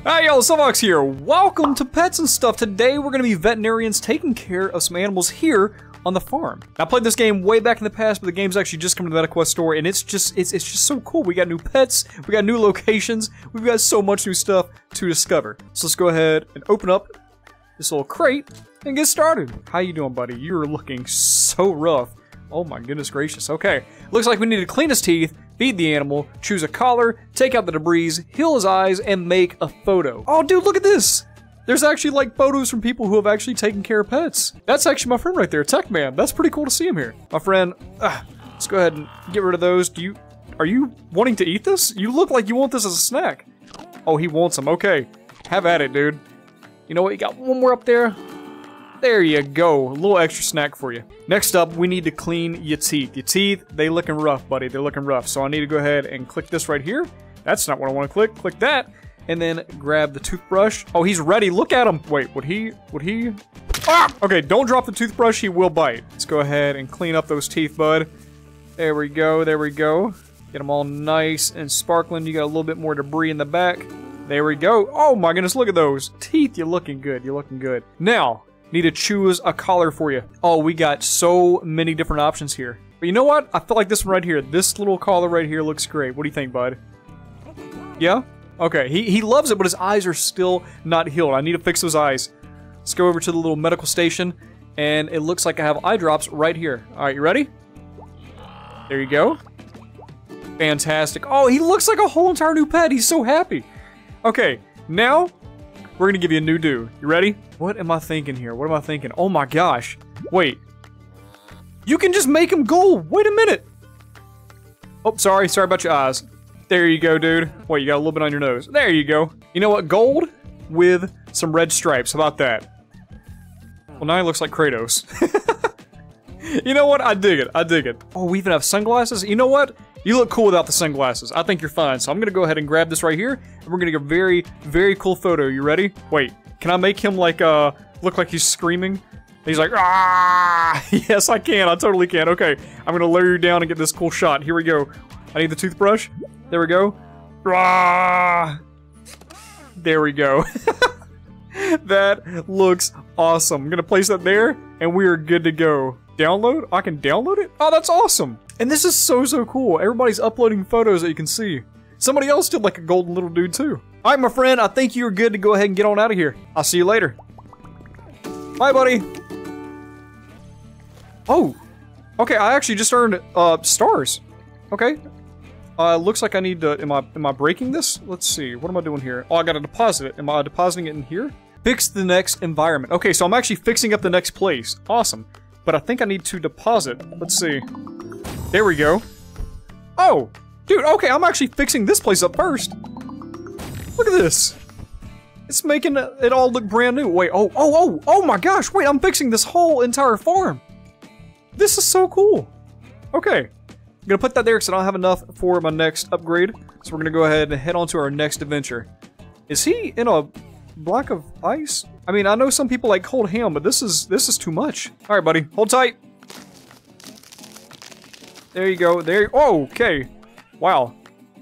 Hi, y'all, Soul Fox here. Welcome to Pets and Stuff. Today we're going to be veterinarians taking care of some animals here on the farm. I played this game way back in the past, but the game's actually just come to the MetaQuest store, and it's just it's it's just so cool. We got new pets, we got new locations, we've got so much new stuff to discover. So let's go ahead and open up this little crate and get started. How you doing, buddy? You're looking so rough. Oh my goodness gracious. Okay, looks like we need to clean his teeth, feed the animal, choose a collar, take out the debris, heal his eyes, and make a photo. Oh, dude, look at this! There's actually like photos from people who have actually taken care of pets. That's actually my friend right there, Tech Man. That's pretty cool to see him here. My friend, uh, let's go ahead and get rid of those. Do you, are you wanting to eat this? You look like you want this as a snack. Oh, he wants them. Okay, have at it, dude. You know what? You got one more up there. There you go. A little extra snack for you. Next up, we need to clean your teeth. Your teeth, they looking rough, buddy. They're looking rough. So I need to go ahead and click this right here. That's not what I want to click. Click that. And then grab the toothbrush. Oh, he's ready. Look at him. Wait, would he, would he? Ah! Okay, don't drop the toothbrush. He will bite. Let's go ahead and clean up those teeth, bud. There we go. There we go. Get them all nice and sparkling. You got a little bit more debris in the back. There we go. Oh my goodness, look at those. Teeth, you're looking good. You're looking good. Now, need to choose a collar for you. Oh, we got so many different options here. But you know what? I feel like this one right here, this little collar right here looks great. What do you think, bud? Yeah? Okay, he, he loves it, but his eyes are still not healed. I need to fix those eyes. Let's go over to the little medical station, and it looks like I have eye drops right here. All right, you ready? There you go. Fantastic. Oh, he looks like a whole entire new pet. He's so happy. Okay, now we're gonna give you a new do. You ready? What am I thinking here? What am I thinking? Oh my gosh. Wait. You can just make him gold. Wait a minute. Oh, sorry. Sorry about your eyes. There you go, dude. Wait, you got a little bit on your nose. There you go. You know what? Gold with some red stripes. How about that? Well, now he looks like Kratos. you know what? I dig it. I dig it. Oh, we even have sunglasses? You know what? You look cool without the sunglasses. I think you're fine. So I'm to go ahead and grab this right here. And we're to get a very, very cool photo. You ready? Wait. Can I make him like, uh, look like he's screaming? He's like, ah! yes, I can. I totally can. Okay. I'm to lower you down and get this cool shot. Here we go. I need the toothbrush. There we go. Ah! There we go. that looks awesome. I'm to place that there, and we are good to go. Download? I can download it? Oh, that's awesome. And this is so, so cool. Everybody's uploading photos that you can see. Somebody else did like a golden little dude too. All right, my friend, I think you're good to go ahead and get on out of here. I'll see you later. Bye, buddy. Oh, okay. I actually just earned uh, stars. Okay. Uh, looks like I need to. Am I am I breaking this? Let's see. What am I doing here? Oh, I gotta deposit it. Am I depositing it in here? Fix the next environment. Okay, so I'm actually fixing up the next place. Awesome. But I think I need to deposit. Let's see. There we go. Oh, dude. Okay, I'm actually fixing this place up first. Look at this. It's making it all look brand new. Wait. Oh. Oh. Oh. Oh my gosh. Wait. I'm fixing this whole entire farm. This is so cool. Okay. I'm gonna put that there because I don't have enough for my next upgrade. So we're gonna go ahead and head on to our next adventure. Is he in a block of ice? I mean, I know some people like cold ham, but this is this is too much. All right, buddy, hold tight. There you go. There. Oh, okay. Wow.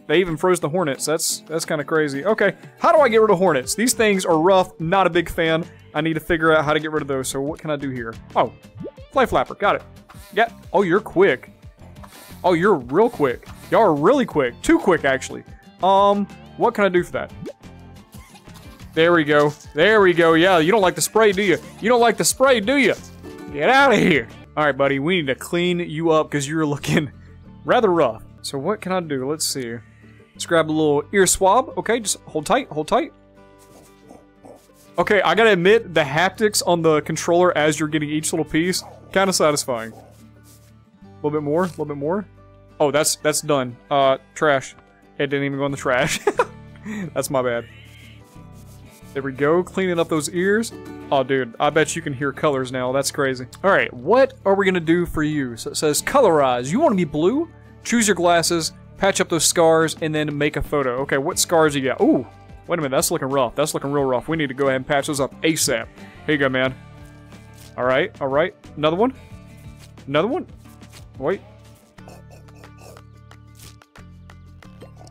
They even froze the hornets. That's that's kind of crazy. Okay, how do I get rid of hornets? These things are rough. Not a big fan. I need to figure out how to get rid of those. So what can I do here? Oh, fly flapper. Got it. Yeah. Oh, you're quick. Oh, you're real quick. Y'all are really quick. Too quick, actually. Um, what can I do for that? There we go. There we go. Yeah, you don't like the spray, do you? You don't like the spray, do you? Get out of here. All right, buddy. We need to clean you up because you're looking rather rough. So what can I do? Let's see. Let's grab a little ear swab. Okay, just hold tight. Hold tight. Okay, I gotta admit, the haptics on the controller as you're getting each little piece, kind of satisfying. A little bit more, a little bit more. Oh, that's that's done. Uh, trash. It didn't even go in the trash. that's my bad. There we go, cleaning up those ears. Oh, dude, I bet you can hear colors now. That's crazy. All right, what are we gonna do for you? So it says colorize. You want to be blue? Choose your glasses, patch up those scars, and then make a photo. Okay, what scars you got? Ooh, wait a minute, that's looking rough. That's looking real rough. We need to go ahead and patch those up ASAP. Here you go, man. All right, all right. Another one? Another one? Wait.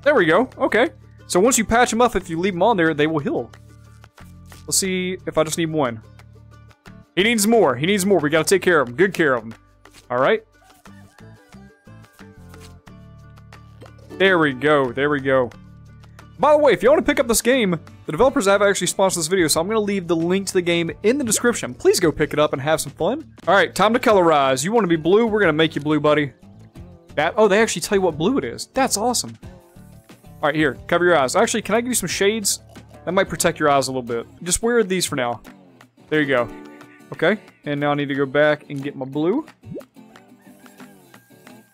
There we go. Okay. So once you patch them up, if you leave them on there, they will heal. Let's see if I just need one. He needs more. He needs more. We gotta take care of him. Good care of him. Alright. There we go. There we go. By the way, if you want to pick up this game, the developers have actually sponsored this video, so I'm going to leave the link to the game in the description. Please go pick it up and have some fun. Alright, time to colorize. You want to be blue? We're going to make you blue, buddy. That, oh, they actually tell you what blue it is. That's awesome. Alright, here, cover your eyes. Actually, can I give you some shades? That might protect your eyes a little bit. Just wear these for now. There you go. Okay, and now I need to go back and get my blue.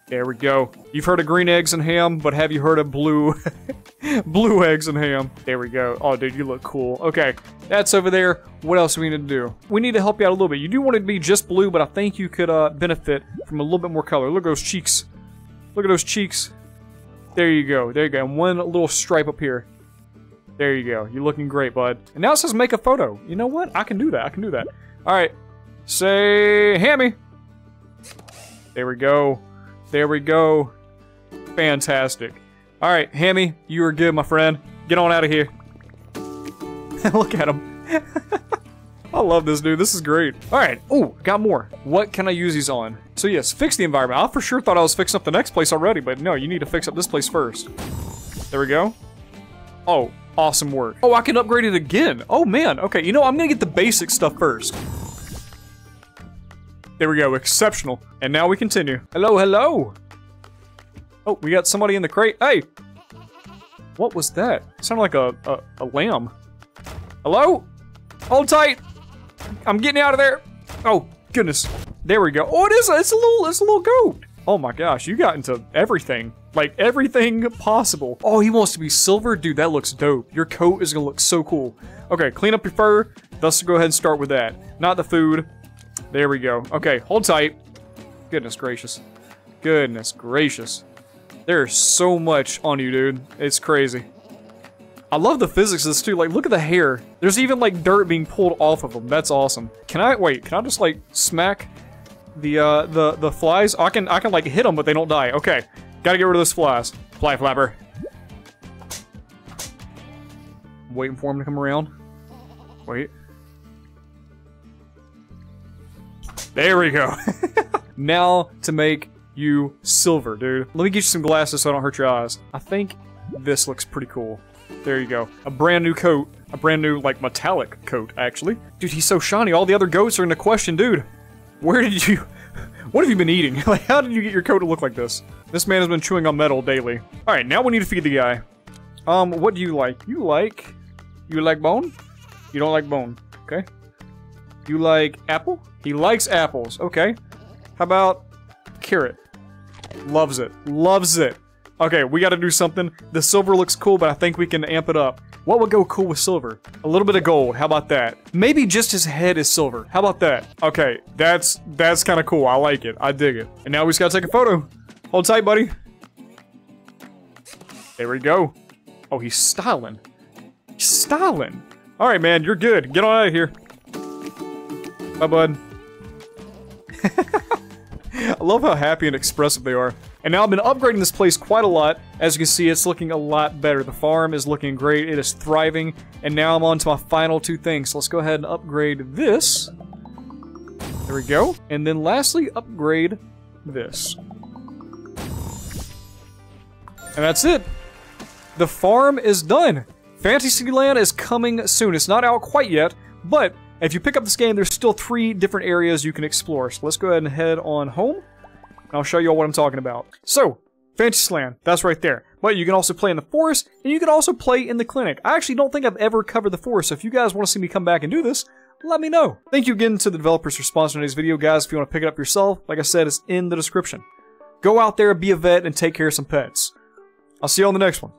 There we go. You've heard of green eggs and ham, but have you heard of blue blue eggs and ham? There we go. Oh, dude, you look cool. Okay, that's over there. What else do we need to do? We need to help you out a little bit. You do want it to be just blue, but I think you could uh, benefit from a little bit more color. Look at those cheeks. Look at those cheeks. There you go. There you go. And one little stripe up here. There you go. You're looking great, bud. And now it says make a photo. You know what? I can do that. I can do that. All right. Say Hammy. There we go. There we go. Fantastic. All right, Hammy, you are good, my friend. Get on out of here. Look at him. I love this dude. This is great. All right. Oh, got more. What can I use these on? So yes, fix the environment. I for sure thought I was fixing up the next place already, but no, you need to fix up this place first. There we go. Oh, awesome work. Oh, I can upgrade it again. Oh man. Okay, you know, I'm gonna get the basic stuff first. There we go, exceptional. And now we continue. Hello, hello. Oh, we got somebody in the crate. Hey! What was that? It sounded like a, a, a lamb. Hello? Hold tight! I'm getting out of there. Oh, goodness. There we go. Oh, it is. It's a little. It's a little goat. Oh my gosh, you got into everything. Like everything possible. Oh, he wants to be silver? Dude, that looks dope. Your coat is gonna look so cool. Okay, clean up your fur. Let's go ahead and start with that. Not the food. There we go. Okay, hold tight. Goodness gracious. Goodness gracious. There's so much on you, dude. It's crazy. I love the physics of this too. Like, look at the hair. There's even like dirt being pulled off of them. That's awesome. Can I wait? Can I just like smack the uh the the flies? I can I can like hit them, but they don't die. Okay, gotta get rid of this flies. Fly flapper. Waiting for him to come around. Wait. There we go. now to make you silver, dude. Let me get you some glasses so I don't hurt your eyes. I think this looks pretty cool. There you go. A brand new coat. A brand new, like, metallic coat, actually. Dude, he's so shiny. All the other goats are in the question, dude. Where did you... What have you been eating? like, how did you get your coat to look like this? This man has been chewing on metal daily. Alright, now we need to feed the guy. Um, what do you like? You like... You like bone? You don't like bone. Okay. You like apple? He likes apples. Okay. How about carrot? Loves it. Loves it. Okay, we gotta do something. The silver looks cool, but I think we can amp it up. What would go cool with silver? A little bit of gold. How about that? Maybe just his head is silver. How about that? Okay, that's that's kind of cool. I like it. I dig it. And now we just gotta take a photo. Hold tight, buddy. There we go. Oh, he's styling. He's styling. All right, man, you're good. Get on out of here. Bye, bud. I love how happy and expressive they are. And now I've been upgrading this place quite a lot. As you can see, it's looking a lot better. The farm is looking great. It is thriving. And now I'm on to my final two things. So let's go ahead and upgrade this. There we go. And then lastly, upgrade this. And that's it. The farm is done. Fantasyland is coming soon. It's not out quite yet, but if you pick up this game, there's still three different areas you can explore. So let's go ahead and head on home. And I'll show you all what I'm talking about. So, Fantasyland, that's right there. But you can also play in the forest, and you can also play in the clinic. I actually don't think I've ever covered the forest, so if you guys want to see me come back and do this, let me know. Thank you again to the developers for sponsoring today's video, guys. If you want to pick it up yourself, like I said, it's in the description. Go out there, be a vet, and take care of some pets. I'll see you on the next one.